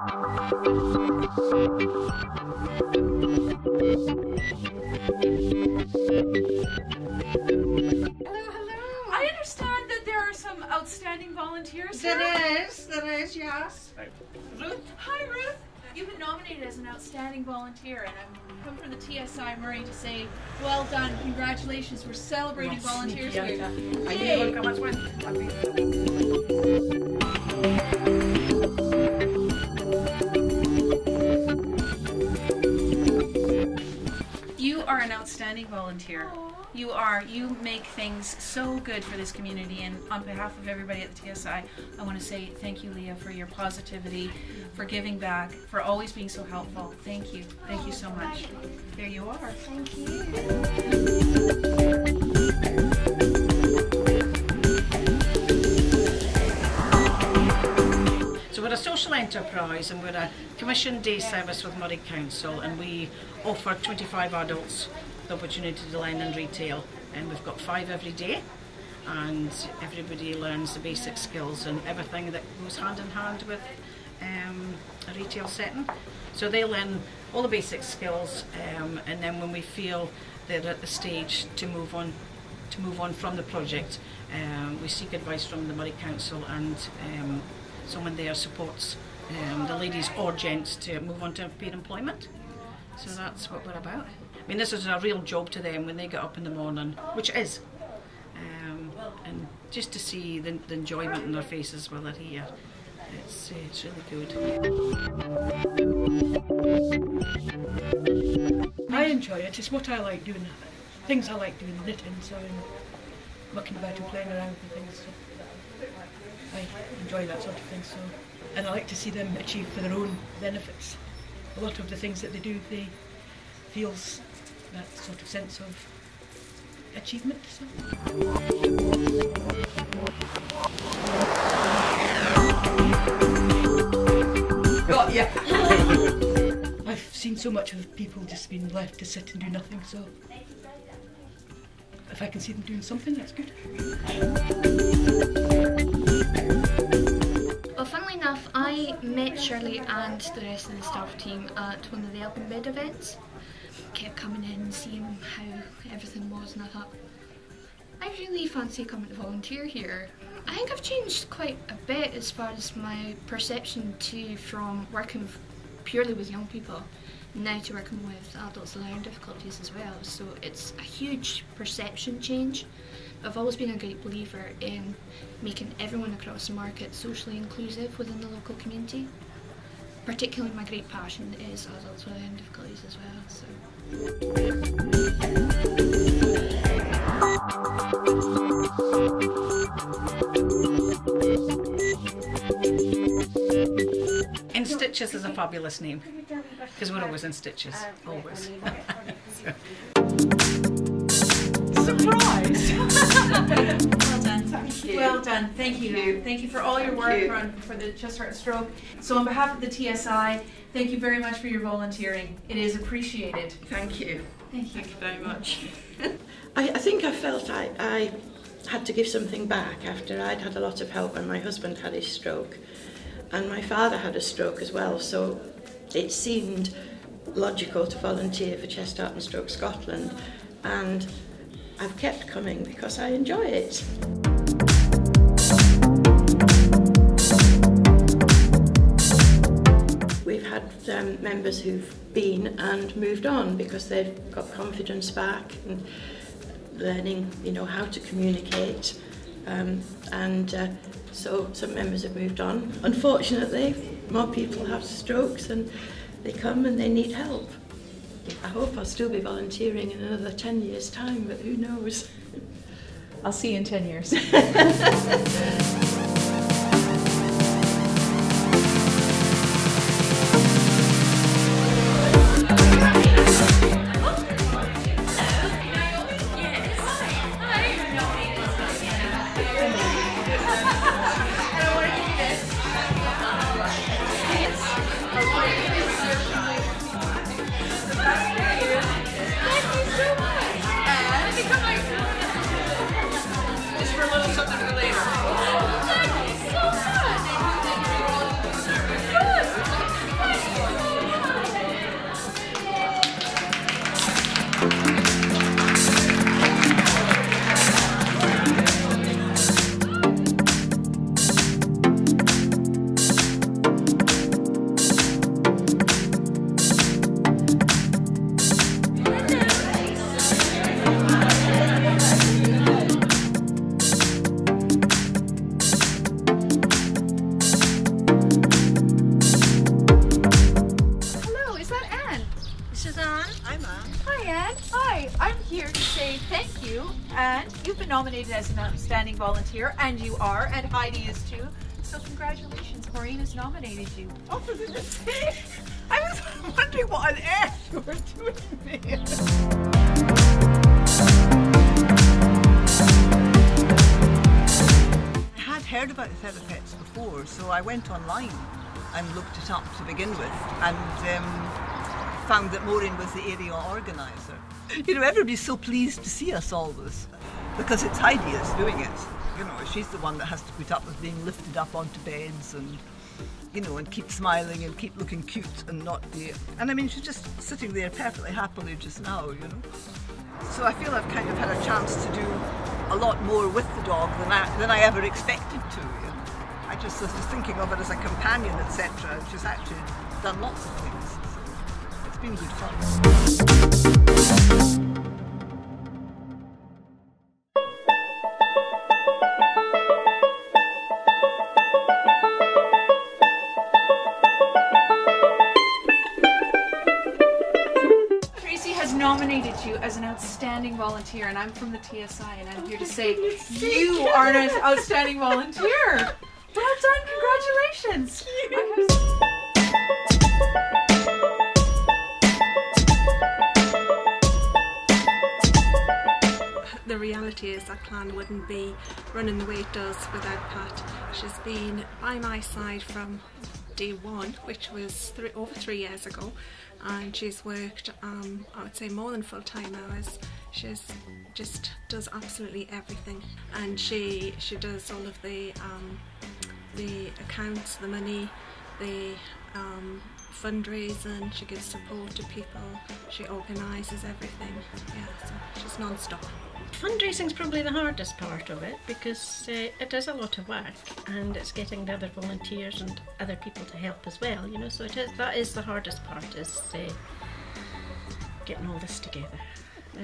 Hello, hello. I understand that there are some outstanding volunteers here. There is, there is, yes. Ruth. Hi, Ruth. You've been nominated as an outstanding volunteer, and I'm come from the TSI Moray to say, well done, congratulations. We're celebrating volunteers here. Yay. An outstanding volunteer. You are. You make things so good for this community. And on behalf of everybody at the TSI, I want to say thank you, Leah, for your positivity, for giving back, for always being so helpful. Thank you. Thank you so much. There you are. Thank you. So we're a social enterprise and we're a commissioned day service with Moray Council and we offer 25 adults the opportunity to learn in retail and we've got five every day and everybody learns the basic skills and everything that goes hand in hand with um, a retail setting. So they learn all the basic skills um, and then when we feel they're at the stage to move on to move on from the project. Um, we seek advice from the Moray Council and um, someone there supports um, the ladies or gents to move on to paid employment. So that's what we're about. Mean, this is a real job to them when they get up in the morning, which is. Um, and just to see the, the enjoyment in their faces while they're here, it's, uh, it's really good. I enjoy it. It's what I like doing. Things I like doing, knitting, sewing, mucking about and playing around with things. So I enjoy that sort of thing. So, and I like to see them achieve for their own benefits. A lot of the things that they do, they feels that sort of sense of achievement. Got ya. I've seen so much of people just being left to sit and do nothing. So if I can see them doing something, that's good. Well, funnily enough, I met Shirley and the rest of the staff team at one of the Elgin Bed events. Kept coming in and seeing how everything was, and I thought, I really fancy coming to volunteer here. I think I've changed quite a bit as far as my perception too from working purely with young people now to working with adults with learning difficulties as well. So it's a huge perception change. I've always been a great believer in making everyone across the market socially inclusive within the local community. Particularly my great passion is adults with learning difficulties as well. So In Stitches is a fabulous name because we're always in stitches, always. Surprise! well done. Thank you. Well done. Thank you. Thank you for all your work on, for the Chest Heart Stroke. So on behalf of the TSI, thank you very much for your volunteering. It is appreciated. Thank you. Thank you. very much. I, I think I felt I, I had to give something back after I'd had a lot of help when my husband had his stroke. And my father had a stroke as well, so it seemed logical to volunteer for Chest, Heart and Stroke Scotland. And I've kept coming because I enjoy it. We've had um, members who've been and moved on because they've got confidence back and learning, you know, how to communicate. Um, and uh, so some members have moved on. Unfortunately, more people have strokes and they come and they need help. I hope I'll still be volunteering in another 10 years' time, but who knows? I'll see you in 10 years. nominated as an outstanding volunteer, and you are, and Heidi is too. So congratulations, Maureen has nominated you. Oh, for goodness sake! I was wondering what on earth you were doing there. I had heard about Therapets before, so I went online and looked it up to begin with, and um, found that Maureen was the area organiser. You know, everybody's so pleased to see us always because it's Heidi that's doing it. You know, she's the one that has to put up with being lifted up onto beds and you know, and keep smiling and keep looking cute and not be. And I mean, she's just sitting there perfectly happily just now, you know. So I feel I've kind of had a chance to do a lot more with the dog than I, than I ever expected to. You know. I just was thinking of it as a companion, etc. She's actually done lots of things. So it's been good fun. Nominated you as an outstanding volunteer, and I'm from the TSI, and I'm here to say you are an outstanding volunteer. Well done, congratulations. I have- the reality is that CLAN wouldn't be running the way it does without Pat. She's been by my side from day one, which was three, over three years ago, and she's worked, um, I would say, more than full time hours. She's just does absolutely everything, and she she does all of the um, the accounts, the money, the um, fundraising. She gives support to people. She organises everything. Yeah, so she's non-stop. Fundraising's probably the hardest part of it because uh, it is a lot of work and it's getting the other volunteers and other people to help as well, you know. So it is that is the hardest part is uh, getting all this together.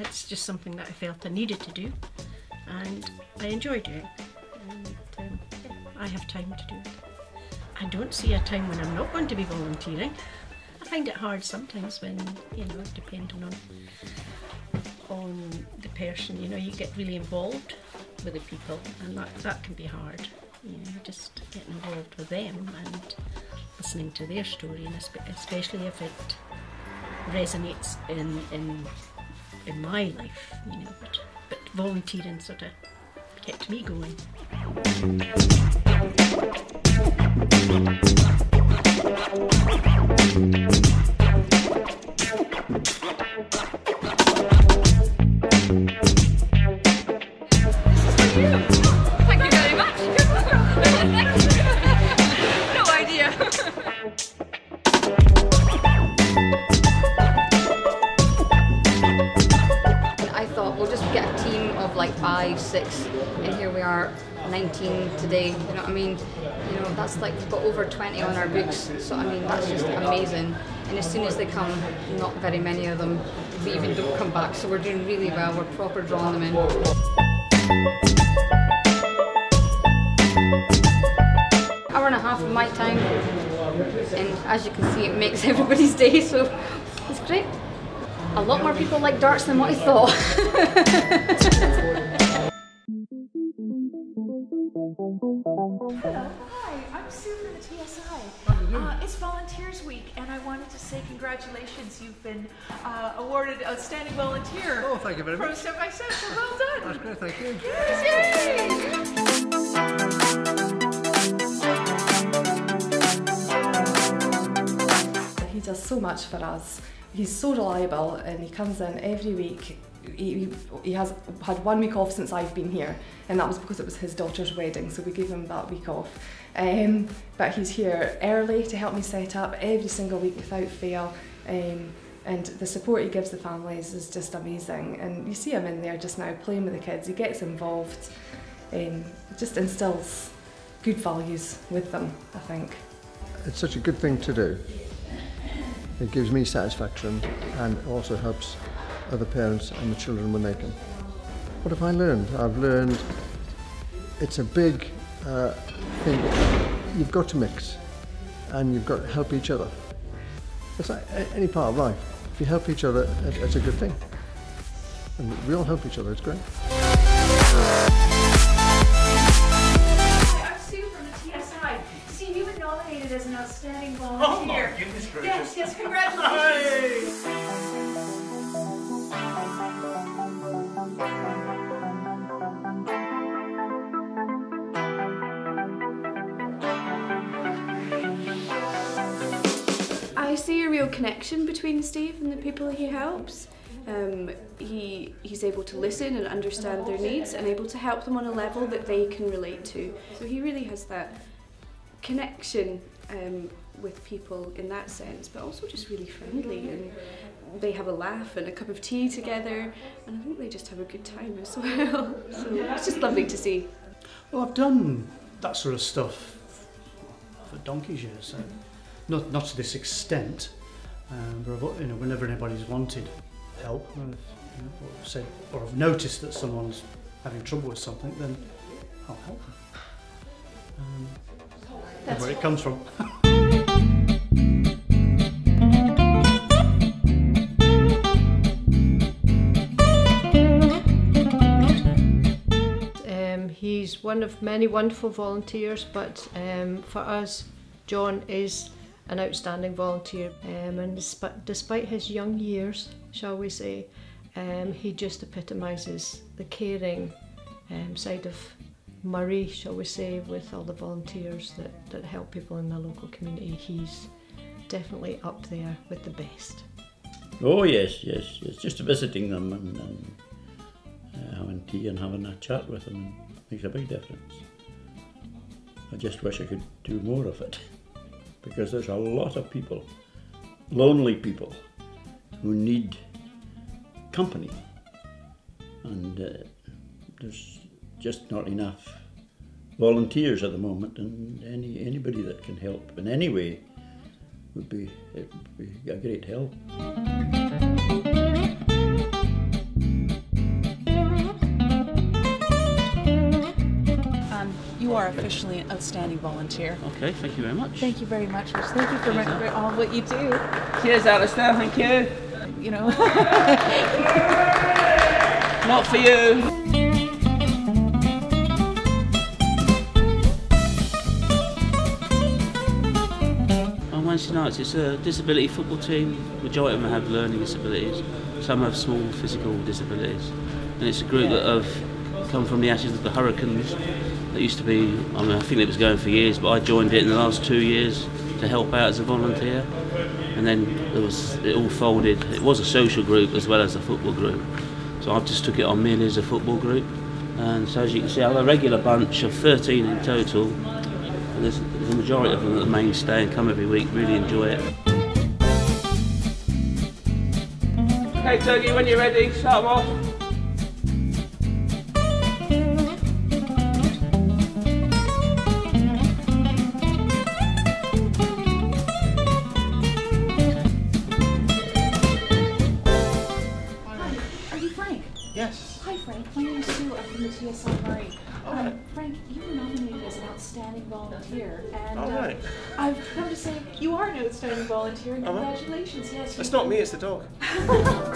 It's just something that I felt I needed to do and I enjoy doing. And um, I have time to do it. I don't see a time when I'm not going to be volunteering. I find it hard sometimes when, you know, depending on on the person, you know, you get really involved with the people and that, that can be hard. You know, just getting involved with them and listening to their story and especially if it resonates in in in my life, you know, but but volunteering sort of kept me going. Five, six, and here we are, 19 today. You know what I mean? You know, that's like we've got over 20 on our books. So I mean, that's just amazing. And as soon as they come, not very many of them leave and don't come back. So we're doing really well. We're proper drawing them in. Hour and a half of my time, and as you can see, it makes everybody's day. So it's great. A lot more people like darts than what I thought. Hi, I'm Sue from the TSI. Uh, it's Volunteers Week, and I wanted to say congratulations. You've been uh, awarded Outstanding Volunteer. Oh, thank you very From much. Step by Step, so well done. That's great, thank you. Yes, yay! He does so much for us. He's so reliable and he comes in every week. He, he has had one week off since I've been here, and that was because it was his daughter's wedding, so we gave him that week off. Um, but he's here early to help me set up every single week without fail. Um, and the support he gives the families is just amazing. And you see him in there just now playing with the kids, he gets involved, um, just instills good values with them, I think. It's such a good thing to do. It gives me satisfaction and also helps other parents and the children were making. What have I learned? I've learned it's a big uh, thing. You've got to mix and you've got to help each other. It's like any part of life. If you help each other, it's a good thing. And we all help each other, it's great. I'm Sue from the TSI. See, you were nominated as an outstanding volunteer. Oh, my goodness gracious. Yes, yes, congratulations. See a real connection between Steve and the people he helps. Um, he he's able to listen and understand their needs and able to help them on a level that they can relate to. So he really has that connection um, with people in that sense, but also just really friendly and they have a laugh and a cup of tea together and I think they just have a good time as well. So it's just lovely to see. Well, I've done that sort of stuff for donkey's years. So not not to this extent, um, but you know, whenever anybody's wanted help, or, if, you know, or said, or I've noticed that someone's having trouble with something, then I'll help them. Um, That's where it comes from. Um, he's one of many wonderful volunteers, but um, for us, John is an outstanding volunteer. Um, and despite, despite his young years, shall we say, um, he just epitomises the caring um, side of Moray, shall we say, with all the volunteers that, that help people in the local community. He's definitely up there with the best. Oh yes, yes, yes. Just visiting them and, and uh, having tea and having a chat with them makes a big difference. I just wish I could do more of it because there's a lot of people, lonely people, who need company, and uh, there's just not enough volunteers at the moment, and any anybody that can help in any way would be would be a great help. Are officially an outstanding volunteer. Okay, thank you very much. Thank you very much. Rich. Thank you for, Cheers, for all what you do. Cheers, Alistair, thank you. You know. Not for you. On Wednesday nights, it's a disability football team. Majority of them have learning disabilities. Some have small physical disabilities. And it's a group that have come from the ashes of the Hurricanes. That used to be, I mean, I think it was going for years, but I joined it in the last two years to help out as a volunteer. And then it was it all folded. It was a social group as well as a football group. So I've just took it on merely as a football group. And so as you can see, I have a regular bunch of 13 in total. And there's, a majority of them are mainstay and come every week, really enjoy it. Okay, Turkey, when you're ready, start off. Hi, Frank. My name is Sue. I'm from the TSI Moray. Um, Frank, you were nominated as an outstanding volunteer, and All uh. I've come to say you are an outstanding volunteer. And Am I? congratulations! Yes. It's not me, it's the dog.